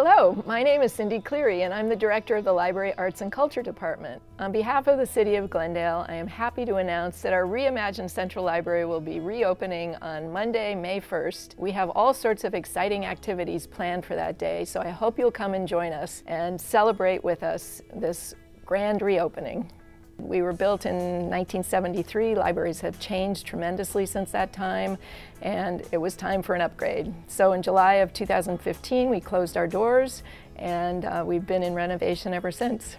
Hello, my name is Cindy Cleary and I'm the Director of the Library Arts and Culture Department. On behalf of the City of Glendale, I am happy to announce that our reimagined Central Library will be reopening on Monday, May 1st. We have all sorts of exciting activities planned for that day, so I hope you'll come and join us and celebrate with us this grand reopening. We were built in 1973. Libraries have changed tremendously since that time, and it was time for an upgrade. So in July of 2015, we closed our doors, and uh, we've been in renovation ever since.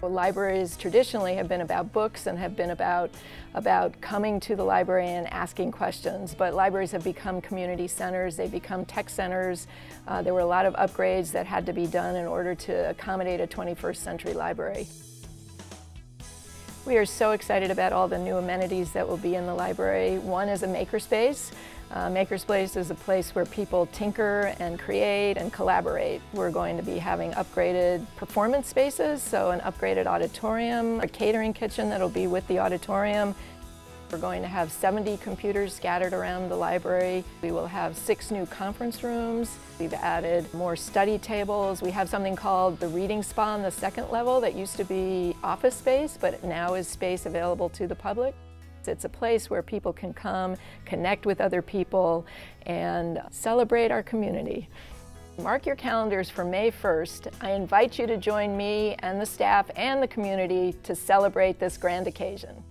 Well, libraries traditionally have been about books and have been about, about coming to the library and asking questions, but libraries have become community centers, they've become tech centers. Uh, there were a lot of upgrades that had to be done in order to accommodate a 21st century library. We are so excited about all the new amenities that will be in the library. One is a makerspace. Uh, Makerspace is a place where people tinker and create and collaborate. We're going to be having upgraded performance spaces, so an upgraded auditorium, a catering kitchen that'll be with the auditorium. We're going to have 70 computers scattered around the library. We will have six new conference rooms. We've added more study tables. We have something called the reading spa on the second level that used to be office space, but now is space available to the public. It's a place where people can come, connect with other people, and celebrate our community. Mark your calendars for May 1st. I invite you to join me and the staff and the community to celebrate this grand occasion.